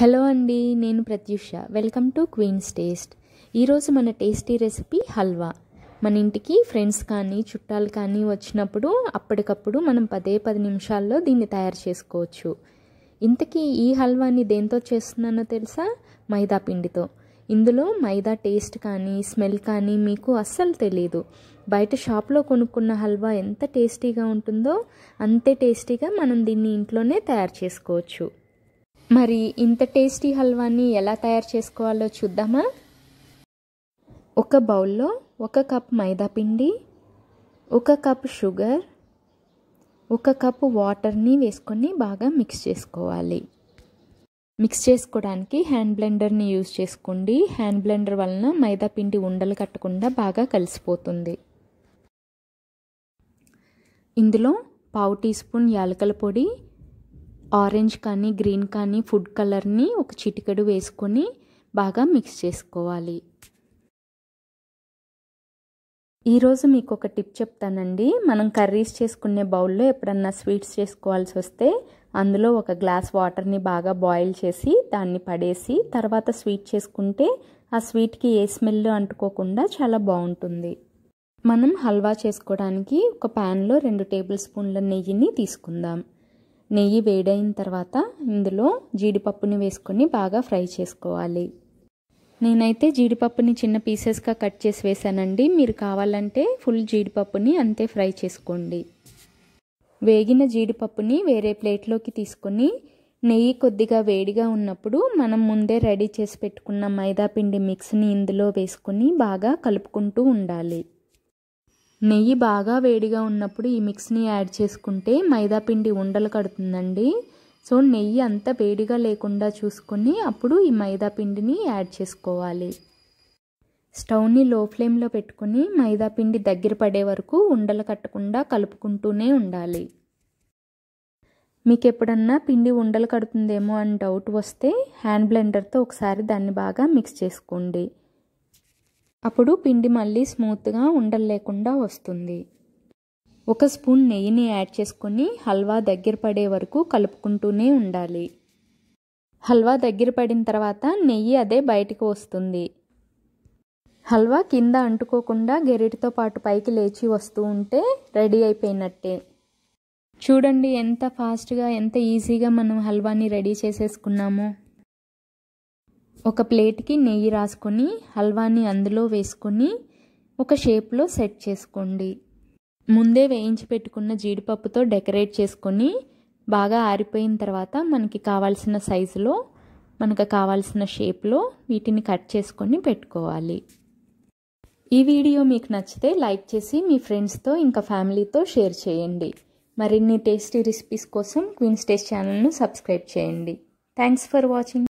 Hello అండి నేను Pratyusha. Welcome to queens taste. ఈరోజు మన టేస్టీ రెసిపీ హల్వా. మన ఇంటికి ఫ్రెండ్స్ కానీ చుట్టాలు కానీ వచ్చినప్పుడు అప్పటికప్పుడు మనం పదే పది నిమిషాల్లో దీన్ని తయారు చేసుకోవచ్చు. ఇంతకీ ఈ హల్వాని దేంతో చేస్తున్నానో తెలుసా? మైదా పిండితో. ఇందులో మైదా టేస్ట్ కానీ స్మెల్ కానీ మీకు అస్సలు తెలియదు బయట షాప్లో కొనుక్కున్న హల్వా ఎంత టేస్టీగా ఉంటుందో అంతే టేస్టీగా మనం దీన్ని ఇంట్లోనే తయారు చేసుకోవచ్చు. మరి ఇంత టేస్టీ హల్వాని ఎలా తయారు చేసుకోవాలో చూద్దామా? ఒక బౌల్లో ఒక కప్ మైదా పిండి ఒక కప్ షుగర్ ఒక కప్ వాటర్ని వేసుకొని బాగా మిక్స్ చేసుకోవాలి. మిక్స్ చేసుకోవడానికి హ్యాండ్ బ్లెండర్ని యూజ్ చేసుకోండి. హ్యాండ్ బ్లెండర్ వలన మైదా పిండి ఉండలు కట్టకుండా బాగా కలిసిపోతుంది. ఇందులో పావు టీ స్పూన్ యాలకల పొడి ఆరెంజ్ కానీ గ్రీన్ కానీ ఫుడ్ కలర్ని ఒక చిటికెడు వేసుకొని బాగా మిక్స్ చేసుకోవాలి. ఈరోజు మీకు ఒక టిప్ చెప్తానండి. మనం కర్రీస్ చేసుకునే బౌల్లో ఎప్పుడన్నా స్వీట్స్ చేసుకోవాల్సి వస్తే అందులో ఒక గ్లాస్ వాటర్ని బాగా బాయిల్ చేసి దాన్ని పడేసి తర్వాత స్వీట్ చేసుకుంటే ఆ స్వీట్కి ఏ స్మెల్ అంటుకోకుండా చాలా బాగుంటుంది. మనం హల్వా చేసుకోవడానికి ఒక ప్యాన్లో రెండు టేబుల్ స్పూన్ల నెయ్యిని తీసుకుందాం. నెయ్యి వేడైన తర్వాత ఇందులో జీడిపప్పుని వేసుకొని బాగా ఫ్రై చేసుకోవాలి. నేనైతే జీడిపప్పుని చిన్న పీసెస్గా కట్ చేసి వేసానండి. మీరు కావాలంటే ఫుల్ జీడిపప్పుని అంతే ఫ్రై చేసుకోండి. వేగిన జీడిపప్పుని వేరే ప్లేట్లోకి తీసుకొని నెయ్యి కొద్దిగా వేడిగా ఉన్నప్పుడు మనం ముందే రెడీ చేసి పెట్టుకున్న మైదా పిండి మిక్స్ని ఇందులో వేసుకొని బాగా కలుపుకుంటూ ఉండాలి. నెయ్యి బాగా వేడిగా ఉన్నప్పుడు ఈ మిక్స్ని యాడ్ చేసుకుంటే మైదాపిండి ఉండలు కడుతుందండి. సో నెయ్యి అంత వేడిగా లేకుండా చూసుకొని అప్పుడు ఈ మైదా పిండిని యాడ్ చేసుకోవాలి. స్టవ్ని లో ఫ్లేమ్లో పెట్టుకుని మైదాపిండి దగ్గర పడే వరకు ఉండలు కట్టకుండా కలుపుకుంటూనే ఉండాలి. మీకు ఎప్పుడన్నా పిండి ఉండలు కడుతుందేమో అని డౌట్ వస్తే హ్యాండ్ బ్లెండర్తో ఒకసారి దాన్ని బాగా మిక్స్ చేసుకోండి. అప్పుడు పిండి మళ్ళీ స్మూత్గా ఉండలు లేకుండా వస్తుంది. ఒక స్పూన్ నెయ్యిని యాడ్ చేసుకొని హల్వా దగ్గర పడే వరకు కలుపుకుంటూనే ఉండాలి. హల్వా దగ్గర పడిన తర్వాత నెయ్యి అదే బయటకు వస్తుంది. హల్వా కింద అంటుకోకుండా గెరిటితో పాటు పైకి లేచి వస్తూ ఉంటే రెడీ అయిపోయినట్టే. చూడండి ఎంత ఫాస్ట్గా ఎంత ఈజీగా మనం హల్వాని రెడీ చేసేసుకున్నామో. ఒక ప్లేట్కి నెయ్యి రాసుకొని హల్వాని అందులో వేసుకొని ఒక షేప్లో సెట్ చేసుకోండి. ముందే వేయించి పెట్టుకున్న జీడిపప్పుతో డెకరేట్ చేసుకొని బాగా ఆరిపోయిన తర్వాత మనకి కావాల్సిన సైజులో మనకు కావాల్సిన షేప్లో వీటిని కట్ చేసుకొని పెట్టుకోవాలి. ఈ వీడియో మీకు నచ్చితే లైక్ చేసి మీ ఫ్రెండ్స్తో ఇంకా ఫ్యామిలీతో షేర్ చేయండి. మరిన్ని టేస్టీ రెసిపీస్ కోసం క్వీన్స్ టేస్ట్ ఛానల్ను సబ్స్క్రైబ్ చేయండి. Thanks for watching.